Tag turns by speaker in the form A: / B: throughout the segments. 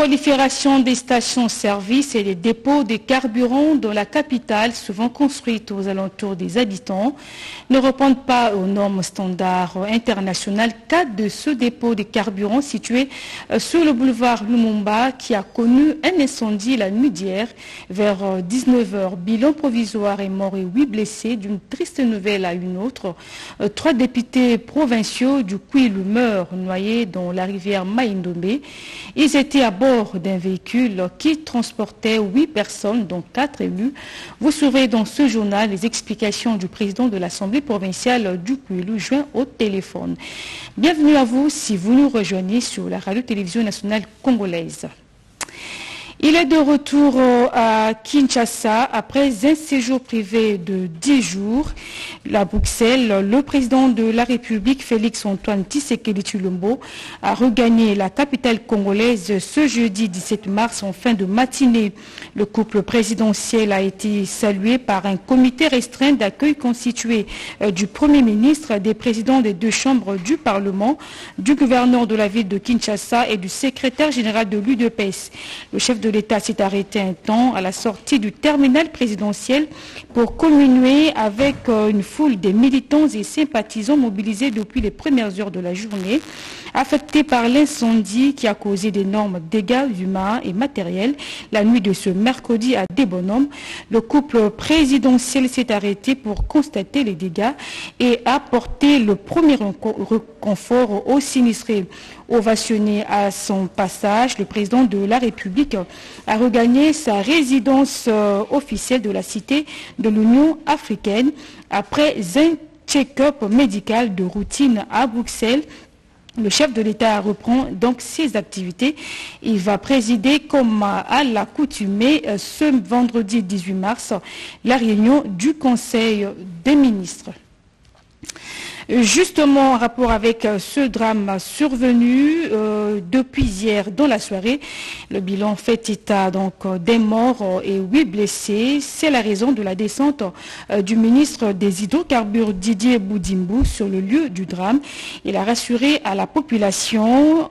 A: Prolifération des stations-service et des dépôts de carburant dans la capitale, souvent construites aux alentours des habitants, ne répondent pas aux normes standards internationales. Quatre de ce dépôt de carburant situé euh, sur le boulevard Lumumba qui a connu un incendie la nuit d'hier vers 19h. Euh, Bilan provisoire est mort et huit blessés. D'une triste nouvelle à une autre, euh, trois députés provinciaux du Kwilu meurent noyés dans la rivière Maïndomé. Ils étaient à bord d'un véhicule qui transportait huit personnes, dont quatre élus. Vous saurez dans ce journal les explications du président de l'Assemblée provinciale du Kwilu, joint au téléphone. Bienvenue à vous si vous nous rejoignez sur la radio-télévision nationale congolaise. Il est de retour euh, à Kinshasa après un séjour privé de 10 jours. À Bruxelles, le président de la République, Félix Antoine Tshisekedi Chulombo, a regagné la capitale congolaise ce jeudi 17 mars en fin de matinée. Le couple présidentiel a été salué par un comité restreint d'accueil constitué euh, du Premier ministre, des présidents des deux chambres du Parlement, du gouverneur de la ville de Kinshasa et du secrétaire général de l'UDPS. Le chef de l'État s'est arrêté un temps à la sortie du terminal présidentiel pour communier avec euh, une foule de militants et sympathisants mobilisés depuis les premières heures de la journée, affectés par l'incendie qui a causé d'énormes dégâts humains et matériels la nuit de ce mercredi à Débonhomme. Le couple présidentiel s'est arrêté pour constater les dégâts et apporter le premier réconfort aux sinistrés. Ovationné à son passage, le président de la République a regagné sa résidence euh, officielle de la cité de l'Union africaine après un check-up médical de routine à Bruxelles le chef de l'État reprend donc ses activités. Il va présider, comme à l'accoutumée, euh, ce vendredi 18 mars, la réunion du Conseil des ministres. Justement, en rapport avec euh, ce drame survenu euh, depuis hier dans la soirée, le bilan fait état donc euh, des morts et huit blessés. C'est la raison de la descente du ministre des hydrocarbures Didier Boudimbou sur le lieu du drame. Il a rassuré à la population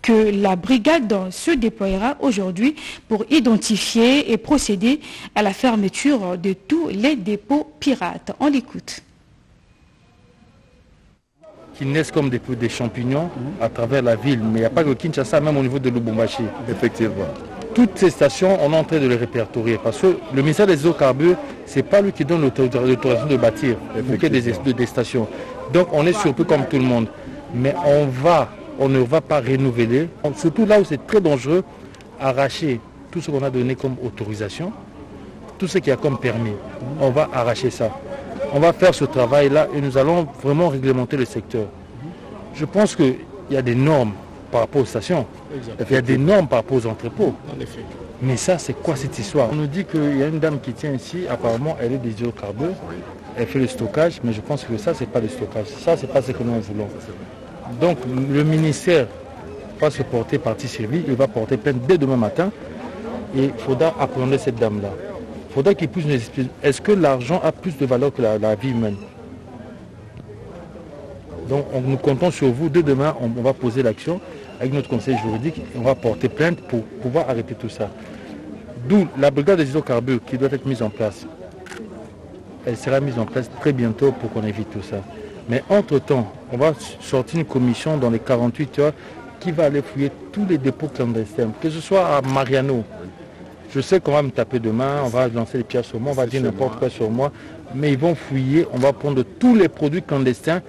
A: que la brigade se déployera aujourd'hui pour identifier et procéder à la fermeture de tous les dépôts pirates. On l'écoute
B: qui naissent comme des, des champignons à travers la ville. Mais il n'y a pas que Kinshasa, même au niveau de Lubumbashi.
C: Effectivement.
B: Toutes ces stations, on est en train de les répertorier parce que le ministère des hydrocarbures, ce n'est pas lui qui donne l'autorisation de bâtir des, des, des stations. Donc on est surtout comme tout le monde. Mais on va, on ne va pas renouveler, surtout là où c'est très dangereux, arracher tout ce qu'on a donné comme autorisation, tout ce qui a comme permis. On va arracher ça on va faire ce travail-là et nous allons vraiment réglementer le secteur. Je pense qu'il y a des normes par rapport aux stations. Il y a des normes par rapport aux entrepôts. Mais ça, c'est quoi cette histoire? On nous dit qu'il y a une dame qui tient ici, apparemment, elle est des hydrocarbures, elle fait le stockage, mais je pense que ça, ce n'est pas le stockage. Ça, ce n'est pas ce que nous voulons. Donc, le ministère va se porter partie servie, il va porter plainte dès demain matin, et il faudra appréhender cette dame-là faudrait qu'il puisse nous expliquer, est-ce que l'argent a plus de valeur que la, vie humaine? Donc on, nous comptons sur vous. Dès demain, on, va poser l'action avec notre conseil juridique. On va porter plainte pour pouvoir arrêter tout ça. D'où la brigade des hydrocarbures qui doit être mise en place. Elle sera mise en place très bientôt pour qu'on évite tout ça. Mais entre-temps, on va sortir une commission dans les 48 heures qui va aller fouiller tous les dépôts clandestins, que ce soit à Mariano, je sais qu'on va me taper demain, on va lancer les pierres sur moi, on va dire n'importe quoi sur moi, mais ils vont fouiller, on va prendre tous les produits clandestins,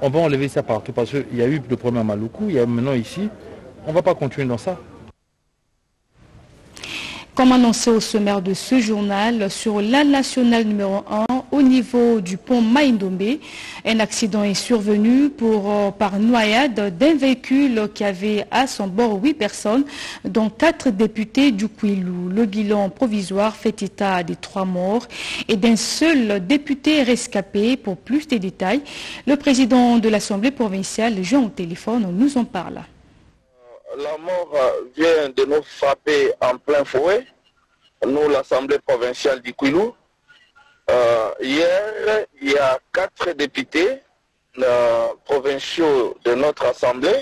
B: on va enlever ça partout parce qu'il y a eu le problème à Maloukou, il y a maintenant ici, on ne va pas continuer dans ça.
A: Comme annoncé au sommaire de ce journal, sur la nationale numéro 1, au niveau du pont Maïndombe, un accident est survenu euh, par noyade d'un véhicule qui avait à son bord huit personnes, dont quatre députés du Kouilou. Le bilan provisoire fait état des trois morts et d'un seul député rescapé. Pour plus de détails, le président de l'Assemblée provinciale, Jean au téléphone, nous en parle
D: la mort vient de nous frapper en plein fouet, nous, l'Assemblée provinciale du Quilou. Euh, hier, il y a quatre députés provinciaux de notre Assemblée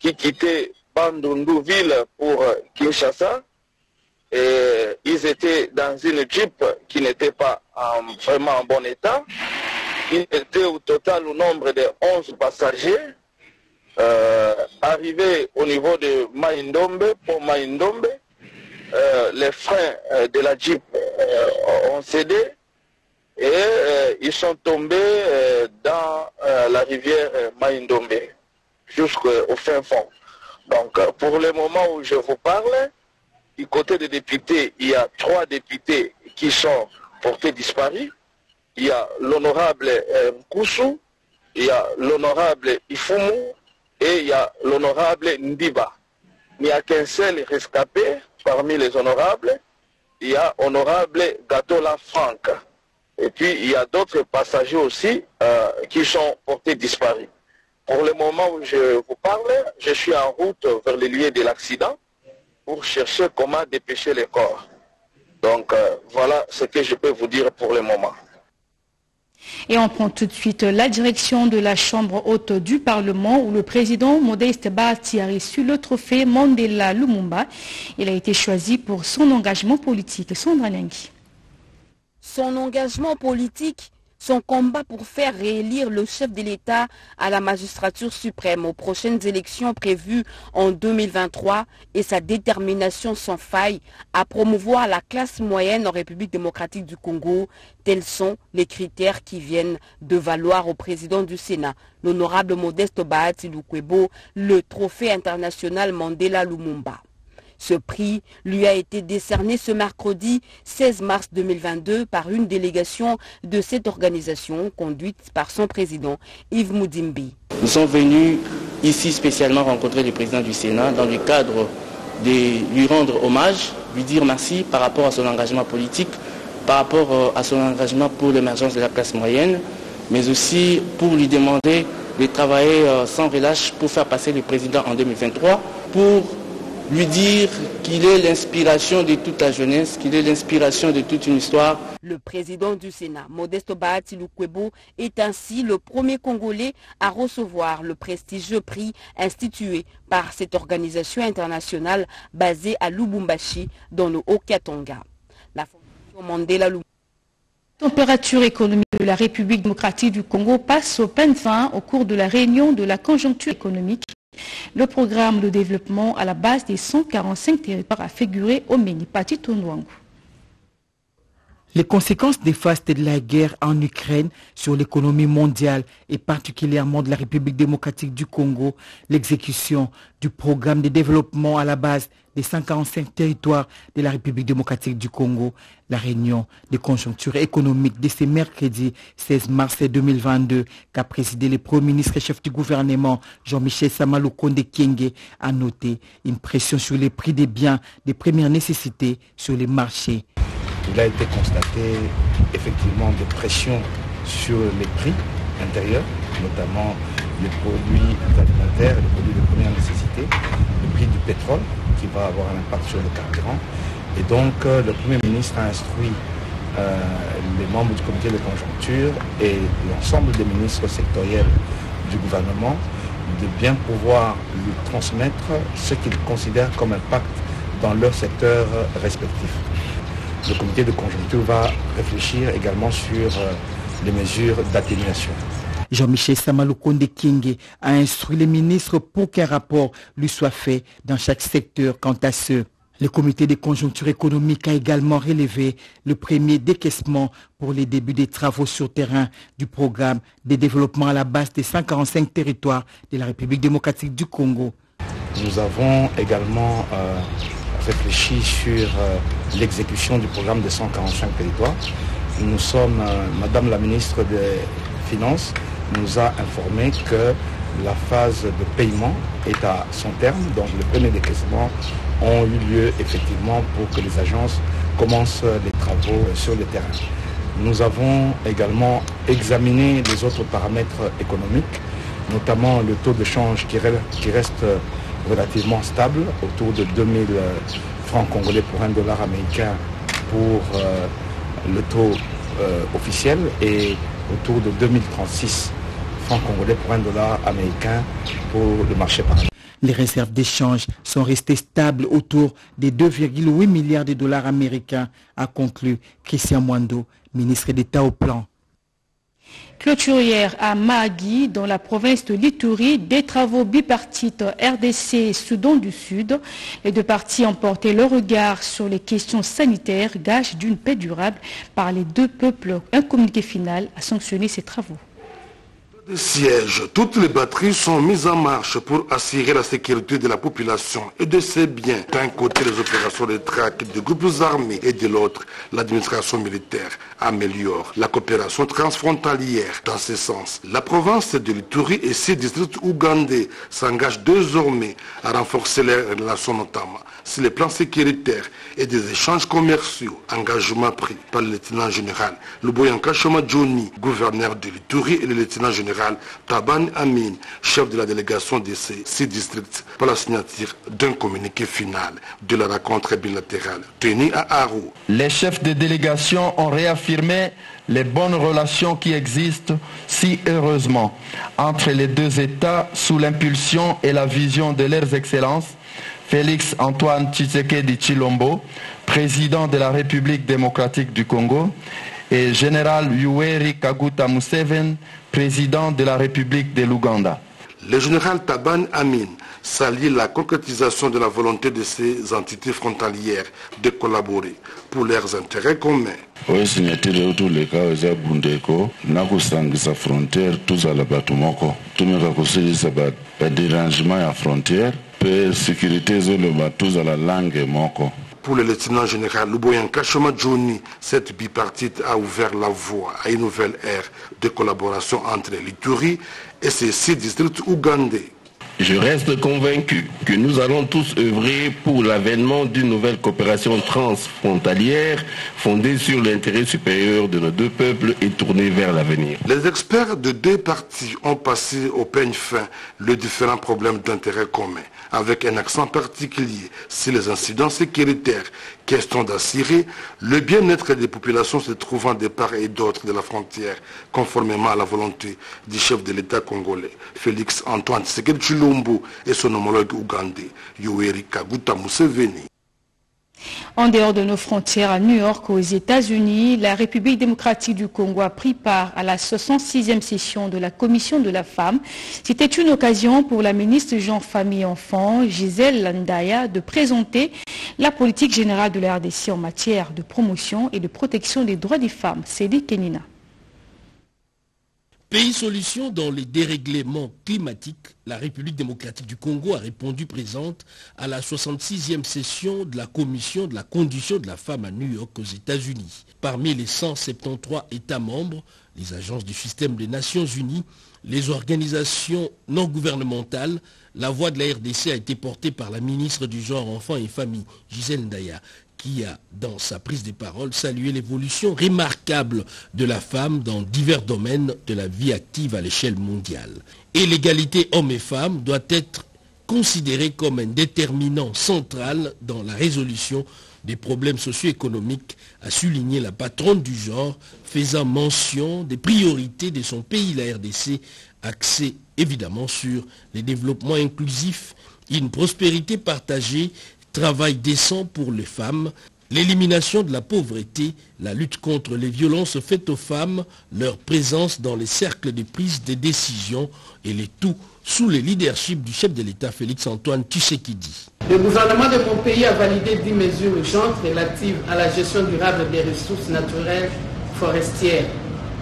D: qui quittaient Bandundu ville pour Kinshasa. Et ils étaient dans une Jeep qui n'était pas en, vraiment en bon état. Ils étaient au total au nombre de 11 passagers. Euh, arrivés au niveau de Maïndombe, pour Maïndombe, euh, les freins de la Jeep ont cédé et euh, ils sont tombés euh, dans la rivière Maïndombe jusqu'au fin fond. Donc pour le moment où je vous parle, du côté des députés, il y a trois députés qui sont portés disparus. Il y a l'honorable Nkoussou, il y a l'honorable Ifumu et il y a l'honorable Ndiba. Il n'y a qu'un seul rescapé parmi les honorables. Il y a honorable Gatola Franck. Et puis il y a d'autres passagers aussi euh, qui sont portés disparus. Pour le moment où je vous parle, je suis en route vers les lieux de l'accident pour chercher comment dépêcher les corps. Donc euh, voilà ce que je peux vous dire pour le moment.
A: Et on prend tout de suite la direction de la Chambre haute du Parlement où le président Modeste Bahati a reçu le trophée Mandela Lumumba. Il a été choisi pour son engagement politique. Sandra Lengi.
C: Son engagement politique son combat pour faire réélire le chef de l'État à la magistrature suprême aux prochaines élections prévues en 2023 et sa détermination sans faille à promouvoir la classe moyenne en République démocratique du Congo, tels sont les critères qui viennent de valoir au président du Sénat, l'honorable Modeste Bahati Lukwebo, le trophée international Mandela Lumumba. Ce prix lui a été décerné ce mercredi 16 mars 2022 par une délégation de cette organisation conduite par son président Yves Moudimbi.
E: Nous sommes venus ici spécialement rencontrer le président du Sénat dans le cadre de lui rendre hommage, lui dire merci par rapport à son engagement politique, par rapport à son engagement pour l'émergence de la classe moyenne, mais aussi pour lui demander de travailler sans relâche pour faire passer le président en 2023, pour lui dire qu'il est l'inspiration de toute la jeunesse, qu'il est l'inspiration de toute une histoire.
C: Le président du Sénat, Modeste Bahati Lukwebo, est ainsi le premier Congolais à recevoir le prestigieux prix institué par cette organisation internationale basée à Lubumbashi, dans le Haut-Katanga. La Fondation Mandela
A: Température économique de la République démocratique du Congo passe au peine fin au cours de la réunion de la conjoncture économique le programme de développement à la base des 145 territoires a figuré au Ménipati Tonouangou.
F: Les conséquences néfastes de la guerre en Ukraine sur l'économie mondiale et particulièrement de la République démocratique du Congo, l'exécution du programme de développement à la base des 145 territoires de la République démocratique du Congo, la réunion de conjoncture économique de ce mercredi 16 mars 2022 qu'a présidé le Premier ministre et chef du gouvernement Jean-Michel Samalou Konde a noté une pression sur les prix des biens de première nécessité sur les marchés
G: il a été constaté effectivement des pressions sur les prix intérieurs, notamment les produits alimentaires, les produits de première nécessité, le prix du pétrole qui va avoir un impact sur le carburant. Et donc le Premier ministre a instruit euh, les membres du comité de conjoncture et l'ensemble des ministres sectoriels du gouvernement de bien pouvoir lui transmettre ce qu'ils considèrent comme impact dans leur secteur respectif le comité de conjoncture va réfléchir également sur les mesures d'atténuation.
F: Jean-Michel Samaloukonde King a instruit les ministres pour qu'un rapport lui soit fait dans chaque secteur quant à ce. Le comité de conjoncture économique a également relevé le premier décaissement pour les débuts des travaux sur terrain du programme de développement à la base des 145 territoires de la République démocratique du Congo.
G: Nous avons également euh, réfléchi sur euh, l'exécution du programme de 145 territoires. Nous sommes, euh, Madame la ministre des Finances nous a informé que la phase de paiement est à son terme, donc le premier décaissement ont eu lieu effectivement pour que les agences commencent les travaux sur le terrain. Nous avons également examiné les autres paramètres économiques, notamment le taux de change qui reste relativement stable, autour de 2000 francs congolais pour un dollar américain pour euh, le taux euh, officiel et autour de 2036 francs congolais pour un dollar américain pour le marché parallèle.
F: Les réserves d'échange sont restées stables autour des 2,8 milliards de dollars américains, a conclu Christian Mwando, ministre d'État au plan.
A: Clôturière à Mahagui, dans la province de Lituri, des travaux bipartites RDC et Soudan du Sud. Les deux parties ont porté leur regard sur les questions sanitaires, gage d'une paix durable par les deux peuples. Un communiqué final a sanctionné ces travaux
H: sièges, toutes les batteries sont mises en marche pour assurer la sécurité de la population et de ses biens. D'un côté, les opérations de traque des groupes armés et de l'autre, l'administration militaire améliore la coopération transfrontalière. Dans ce sens, la province de l'Ituri et ses districts ougandais s'engagent désormais à renforcer les relations notamment sur les plans sécuritaires et des échanges commerciaux. Engagement pris par le lieutenant général Luboyanka Shoma Johnny, gouverneur de l'Ituri et le lieutenant général Taban Amin, chef de la délégation de ces six districts, par la signature d'un communiqué final de la rencontre bilatérale tenue à Arou.
I: Les chefs de délégation ont réaffirmé les bonnes relations qui existent si heureusement entre les deux États sous l'impulsion et la vision de leurs excellences Félix Antoine Tshisekedi Chilombo, président de la République démocratique du Congo, et général Yoweri Kaguta Museveni, président de la République de l'Ouganda.
H: Le général Taban Amin salue la concrétisation de la volonté de ces entités frontalières de collaborer pour leurs intérêts communs.
I: frontière sécurité
H: Pour le lieutenant général Luboyan Kachoma Johnny, cette bipartite a ouvert la voie à une nouvelle ère de collaboration entre l'Ituri et ses six districts ougandais.
J: Je reste convaincu que nous allons tous œuvrer pour l'avènement d'une nouvelle coopération transfrontalière fondée sur l'intérêt supérieur de nos deux peuples et tournée vers l'avenir.
H: Les experts de deux parties ont passé au peigne fin les différents problèmes d'intérêt commun avec un accent particulier sur les incidents sécuritaires, question d'assurer le bien-être des populations se trouvant de part et d'autre de la frontière, conformément à la volonté du chef de l'État congolais, Félix Antoine Tshisekedi Chilombo, et son homologue ougandais, Yoweri Kaguta Museveni.
A: En dehors de nos frontières, à New York, aux États-Unis, la République démocratique du Congo a pris part à la 66e session de la Commission de la femme. C'était une occasion pour la ministre Jean Famille Enfant, Gisèle Landaya, de présenter la politique générale de la RDC en matière de promotion et de protection des droits des femmes. C'est Kenina.
K: Pays solution dans les dérèglements climatiques, la République démocratique du Congo a répondu présente à la 66e session de la Commission de la condition de la femme à New York aux États-Unis. Parmi les 173 États membres, les agences du système des Nations Unies, les organisations non gouvernementales, la voix de la RDC a été portée par la ministre du Genre, Enfants et Famille, Gisèle Ndaya, qui a, dans sa prise de parole, salué l'évolution remarquable de la femme dans divers domaines de la vie active à l'échelle mondiale. Et l'égalité hommes et femmes doit être considérée comme un déterminant central dans la résolution des problèmes socio-économiques, a souligné la patronne du genre, faisant mention des priorités de son pays, la RDC, axée évidemment sur les développements inclusifs, une prospérité partagée travail décent pour les femmes, l'élimination de la pauvreté, la lutte contre les violences faites aux femmes, leur présence dans les cercles de prise de décision et les tout sous le leadership du chef de l'État Félix Antoine Tshisekedi.
L: Le gouvernement de mon pays a validé 10 mesures urgentes relatives à la gestion durable des ressources naturelles forestières.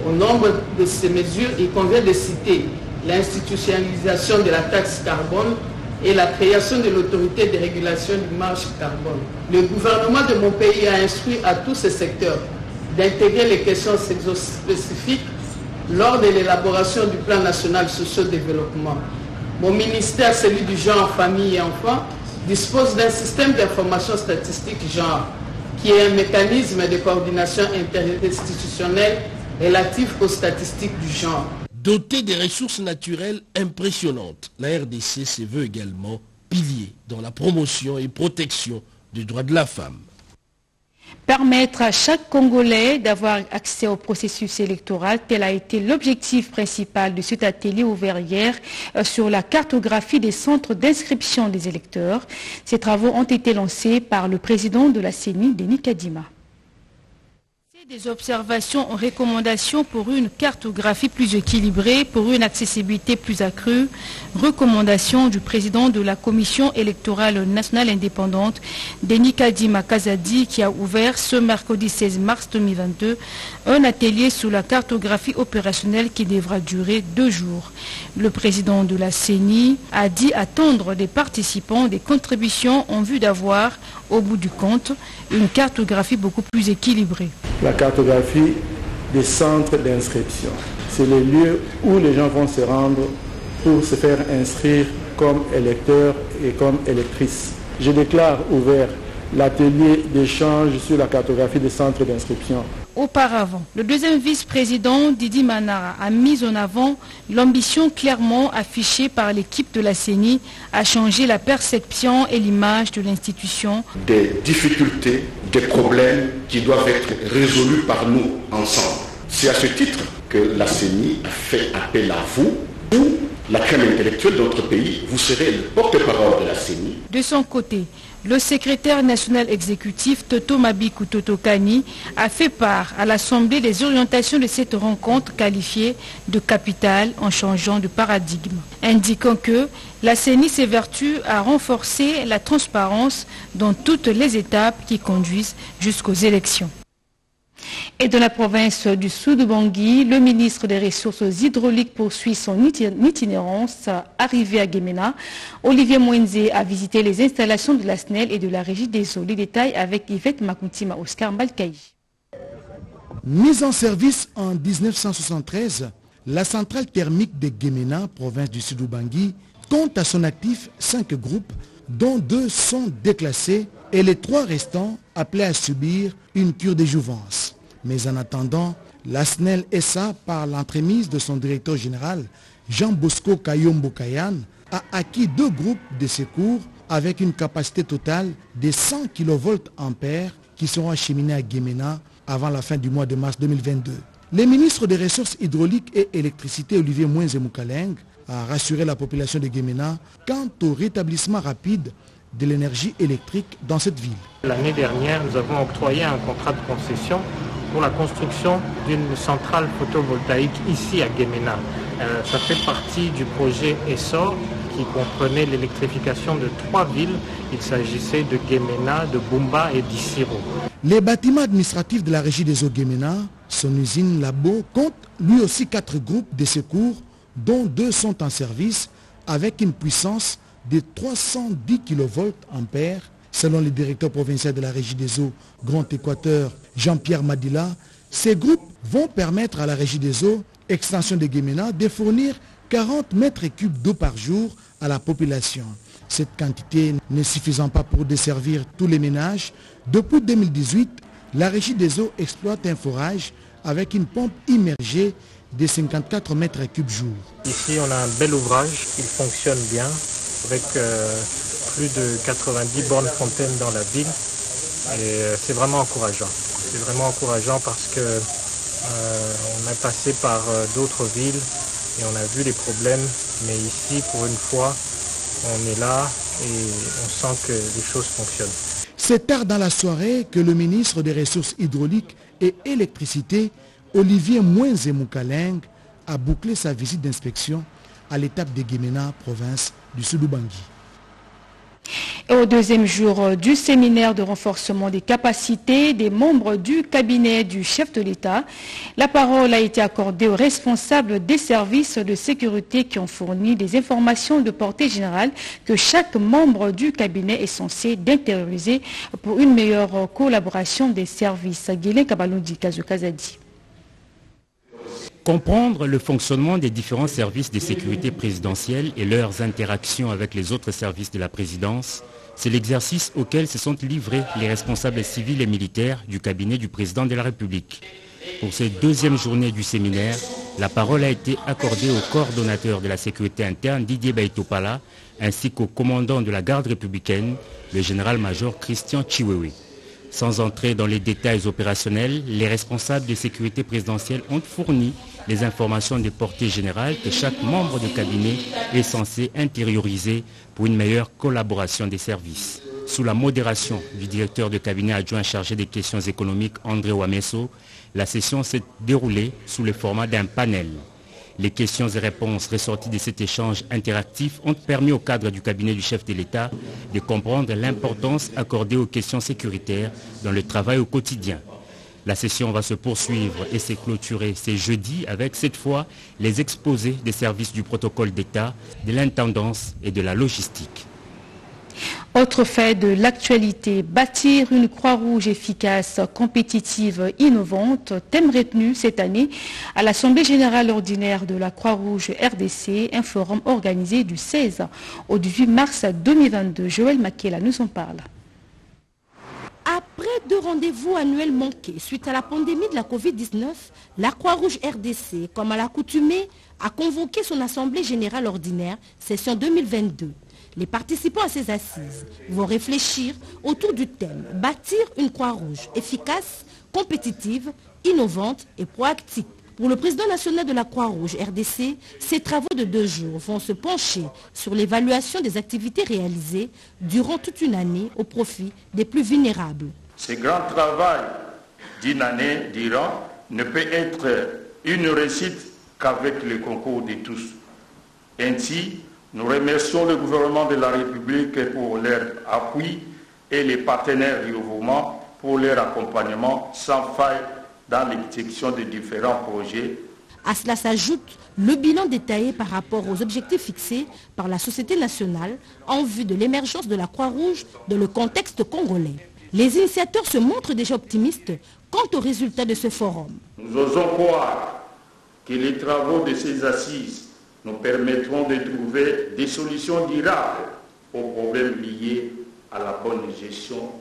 L: Au nombre de ces mesures, il convient de citer l'institutionnalisation de la taxe carbone et la création de l'autorité de régulation du marché carbone. Le gouvernement de mon pays a instruit à tous ces secteurs d'intégrer les questions spécifiques lors de l'élaboration du plan national socio-développement. Mon ministère, celui du genre, famille et enfants, dispose d'un système d'information statistique genre, qui est un mécanisme de coordination interinstitutionnelle relatif aux statistiques du genre.
K: Dotée des ressources naturelles impressionnantes, la RDC se veut également pilier dans la promotion et protection des droits de la femme.
A: Permettre à chaque Congolais d'avoir accès au processus électoral, tel a été l'objectif principal de cet atelier ouvert hier euh, sur la cartographie des centres d'inscription des électeurs. Ces travaux ont été lancés par le président de la CENI, Denis Kadima. Des observations en recommandations pour une cartographie plus équilibrée, pour une accessibilité plus accrue, recommandations du président de la Commission électorale nationale indépendante, Denis Kadima Kazadi, qui a ouvert ce mercredi 16 mars 2022 un atelier sur la cartographie opérationnelle qui devra durer deux jours. Le président de la CENI a dit attendre des participants des contributions en vue d'avoir, au bout du compte, une cartographie beaucoup plus équilibrée
M: la cartographie des centres d'inscription. C'est le lieu où les gens vont se rendre pour se faire inscrire comme électeurs et comme électrices. Je déclare ouvert l'atelier d'échange sur la cartographie des centres d'inscription
A: auparavant. Le deuxième vice-président, Didi Manara, a mis en avant l'ambition clairement affichée par l'équipe de la CENI à changer la perception et l'image de l'institution.
N: Des difficultés, des problèmes qui doivent être résolus par nous ensemble. C'est à ce titre que la CENI a fait appel à vous la crème intellectuelle de pays. Vous serez le porte-parole de la CENI.
A: De son côté, le secrétaire national exécutif Toto Mabiku Toto Kani a fait part à l'Assemblée des orientations de cette rencontre qualifiée de capitale en changeant de paradigme, indiquant que la CENI s'évertue à renforcer la transparence dans toutes les étapes qui conduisent jusqu'aux élections. Et dans la province du Sud-Bangui, le ministre des Ressources hydrauliques poursuit son itinérance. Arrivé à Guémena, Olivier Mouenze a visité les installations de la SNEL et de la Régie des eaux. Les détails avec Yvette Makuntima Oscar Mbalkaï.
O: Mise en service en 1973, la centrale thermique de Guémena, province du Sud-Bangui, compte à son actif cinq groupes, dont deux sont déclassés et les trois restants appelés à subir une cure de jouvence. Mais en attendant, la SNEL SA, par l'entremise de son directeur général, Jean Bosco Kayombo Kayan, a acquis deux groupes de secours avec une capacité totale de 100 kV ampères qui seront acheminés à Guémena avant la fin du mois de mars 2022. Le ministre des Ressources hydrauliques et électricité, Olivier Mouenze Moukaleng, a rassuré la population de Guémena quant au rétablissement rapide de l'énergie électrique dans cette ville.
P: L'année dernière, nous avons octroyé un contrat de concession pour la construction d'une centrale photovoltaïque ici à Guémena. Euh, ça fait partie du projet ESSOR qui comprenait l'électrification de trois villes. Il s'agissait de Guémena, de Bumba et d'Issiro.
O: Les bâtiments administratifs de la régie des eaux Guémena, son usine Labo, compte lui aussi quatre groupes de secours dont deux sont en service avec une puissance de 310 kV ampères, selon le directeur provincial de la Régie des eaux Grand Équateur, Jean-Pierre Madila. Ces groupes vont permettre à la Régie des eaux, extension de Guémena, de fournir 40 mètres cubes d'eau par jour à la population. Cette quantité ne suffisant pas pour desservir tous les ménages, depuis 2018, la Régie des eaux exploite un forage avec une pompe immergée de 54 mètres cubes jour.
P: Ici, on a un bel ouvrage, il fonctionne bien, avec euh, plus de 90 bornes fontaines dans la ville. Et euh, c'est vraiment encourageant. C'est vraiment encourageant parce que euh, on est passé par d'autres villes et on a vu les problèmes. Mais ici, pour une fois, on est là et on sent que les choses fonctionnent.
O: C'est tard dans la soirée que le ministre des Ressources hydrauliques et électricité Olivier Mouenze Moukaleng a bouclé sa visite d'inspection à l'étape de Guémena, province du Sud-Bangui.
A: Au deuxième jour du séminaire de renforcement des capacités des membres du cabinet du chef de l'État, la parole a été accordée aux responsables des services de sécurité qui ont fourni des informations de portée générale que chaque membre du cabinet est censé d'intérioriser pour une meilleure collaboration des services. Guélin Kabalundi, Kazadi.
Q: Comprendre le fonctionnement des différents services de sécurité présidentielle et leurs interactions avec les autres services de la présidence, c'est l'exercice auquel se sont livrés les responsables civils et militaires du cabinet du président de la République. Pour cette deuxième journée du séminaire, la parole a été accordée au coordonnateur de la sécurité interne Didier Baitopala ainsi qu'au commandant de la garde républicaine, le général-major Christian Chiwewe. Sans entrer dans les détails opérationnels, les responsables de sécurité présidentielle ont fourni les informations de portée générale que chaque membre de cabinet est censé intérioriser pour une meilleure collaboration des services. Sous la modération du directeur de cabinet adjoint chargé des questions économiques André Wameso, la session s'est déroulée sous le format d'un panel. Les questions et réponses ressorties de cet échange interactif ont permis au cadre du cabinet du chef de l'État de comprendre l'importance accordée aux questions sécuritaires dans le travail au quotidien. La session va se poursuivre et s'est clôturée ce jeudi avec cette fois les exposés des services du protocole d'État, de l'intendance et de la logistique.
A: Autre fait de l'actualité, bâtir une Croix-Rouge efficace, compétitive, innovante, thème retenu cette année à l'Assemblée générale ordinaire de la Croix-Rouge RDC, un forum organisé du 16 au 18 mars 2022. Joël Makela nous en parle.
R: Après deux rendez-vous annuels manqués suite à la pandémie de la Covid-19, la Croix-Rouge RDC, comme à l'accoutumée, a convoqué son Assemblée générale ordinaire, session 2022. Les participants à ces assises vont réfléchir autour du thème Bâtir une Croix-Rouge efficace, compétitive, innovante et proactive. Pour le président national de la Croix-Rouge RDC, ces travaux de deux jours vont se pencher sur l'évaluation des activités réalisées durant toute une année au profit des plus vulnérables.
S: Ce grand travail d'une année durant ne peut être une réussite qu'avec le concours de tous. Ainsi, nous remercions le gouvernement de la République pour leur appui et les partenaires du mouvement pour leur accompagnement sans faille dans l'exécution des différents projets.
R: À cela s'ajoute le bilan détaillé par rapport aux objectifs fixés par la société nationale en vue de l'émergence de la Croix-Rouge dans le contexte congolais. Les initiateurs se montrent déjà optimistes quant aux résultats de ce forum.
S: Nous osons croire que les travaux de ces assises nous permettront de trouver des solutions durables aux problèmes liés à la bonne gestion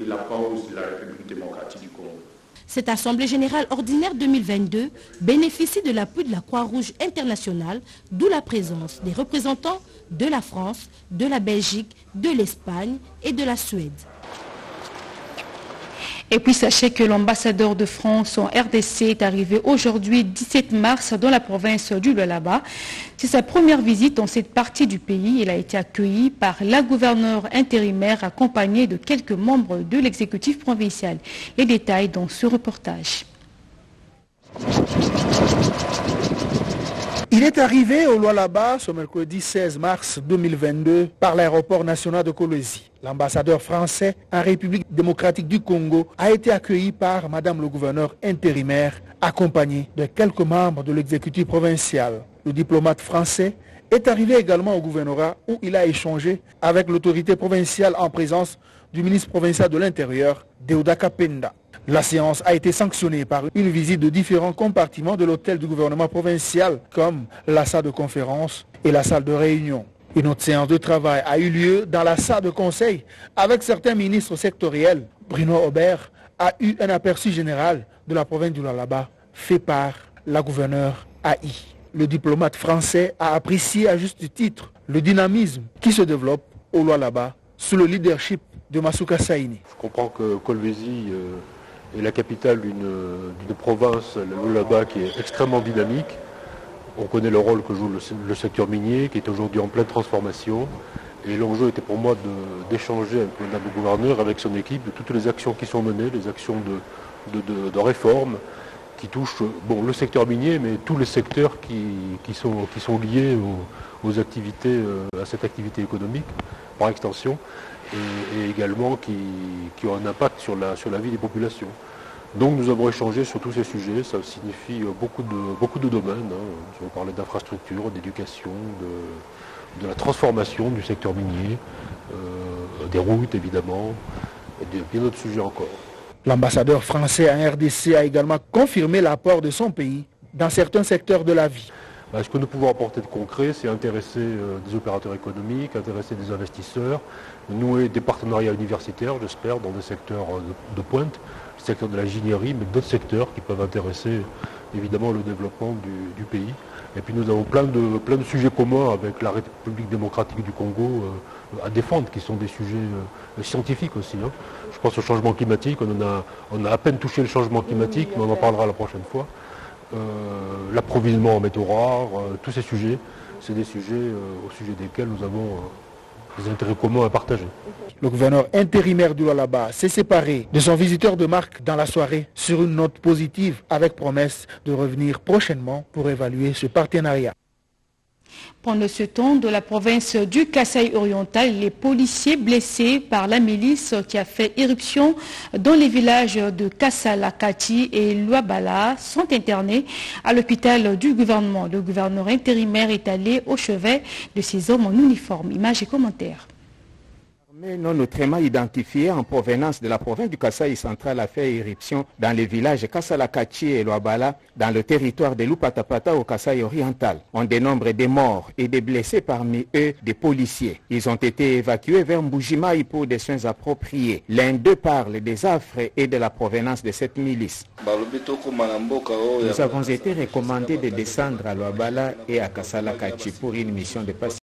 S: de la pause de la République démocratique du Congo.
R: Cette Assemblée générale ordinaire 2022 bénéficie de l'appui de la Croix-Rouge internationale, d'où la présence des représentants de la France, de la Belgique, de l'Espagne et de la Suède.
A: Et puis sachez que l'ambassadeur de France en RDC est arrivé aujourd'hui 17 mars dans la province du Lualaba. C'est sa première visite dans cette partie du pays. Il a été accueilli par la gouverneure intérimaire accompagnée de quelques membres de l'exécutif provincial. Les détails dans ce reportage.
T: Il est arrivé au Lualaba ce mercredi 16 mars 2022 par l'aéroport national de Kolwezi. L'ambassadeur français en République démocratique du Congo a été accueilli par Madame le gouverneur intérimaire, accompagné de quelques membres de l'exécutif provincial. Le diplomate français est arrivé également au gouvernorat où il a échangé avec l'autorité provinciale en présence du ministre provincial de l'Intérieur, Deodaka Penda. La séance a été sanctionnée par une visite de différents compartiments de l'hôtel du gouvernement provincial, comme la salle de conférence et la salle de réunion. Une autre séance de travail a eu lieu dans la salle de conseil avec certains ministres sectoriels. Bruno Aubert a eu un aperçu général de la province du Lalaba fait par la gouverneure AI. Le diplomate français a apprécié à juste titre le dynamisme qui se développe au Lualaba sous le leadership de Masuka Saini.
U: Je comprends que Kolwezi euh, est la capitale d'une province, le là-bas, qui est extrêmement dynamique. On connaît le rôle que joue le, secteur minier, qui est aujourd'hui en pleine transformation. Et l'enjeu était pour moi d'échanger avec le gouverneur, avec son équipe, de toutes les actions qui sont menées, les actions de, réforme qui touchent le secteur minier, mais tous les secteurs qui, sont, liés aux, activités, euh, à cette activité économique, par extension et, également qui, ont un impact sur la, sur la vie des populations. Donc nous avons échangé sur tous ces sujets, ça signifie beaucoup de, beaucoup de domaines. Hein. On parlait d'infrastructures, d'éducation, de, de, la transformation du secteur minier, euh, des routes évidemment, et de bien d'autres sujets encore.
T: L'ambassadeur français en RDC a également confirmé l'apport de son pays dans certains secteurs de la vie.
U: Bah, ce que nous pouvons apporter de concret, c'est intéresser euh, des opérateurs économiques, intéresser des investisseurs, nouer des partenariats universitaires, j'espère, dans des secteurs euh, de, pointe, le secteur de l'ingénierie, mais d'autres secteurs qui peuvent intéresser évidemment le développement du, pays. Et puis nous avons plein de, plein de sujets communs avec la République démocratique du Congo à défendre, qui sont des sujets scientifiques aussi. Hein. Je pense au changement climatique, on, a, on a à peine touché le changement climatique, mais on en parlera la prochaine fois. L'approvisionnement en métaux rares, tous ces sujets, c'est des sujets au sujet desquels nous avons des intérêts communs à partager.
T: Le gouverneur intérimaire du Lualaba s'est séparé de son visiteur de marque dans la soirée sur une note positive avec promesse de revenir prochainement pour évaluer ce partenariat.
A: Pendant ce temps, de la province du Kasaï oriental, les policiers blessés par la milice qui a fait éruption dans les villages de Kassalakati et Luabala sont internés à l'hôpital du gouvernement. Le gouverneur intérimaire est allé au chevet de ces hommes en uniforme. Images et commentaires
V: non autrement identifié en provenance de la province du Kasaï central a fait éruption dans les villages Kassalakachi et Loabala dans le territoire de Lupatapata au Kasaï oriental. On dénombre des morts et des blessés parmi eux des policiers. Ils ont été évacués vers Mbujimaï pour des soins appropriés. L'un d'eux parle des affres et de la provenance de cette milice. Nous avons été recommandés de descendre à Loabala et à Kassalakachi pour une mission de pacification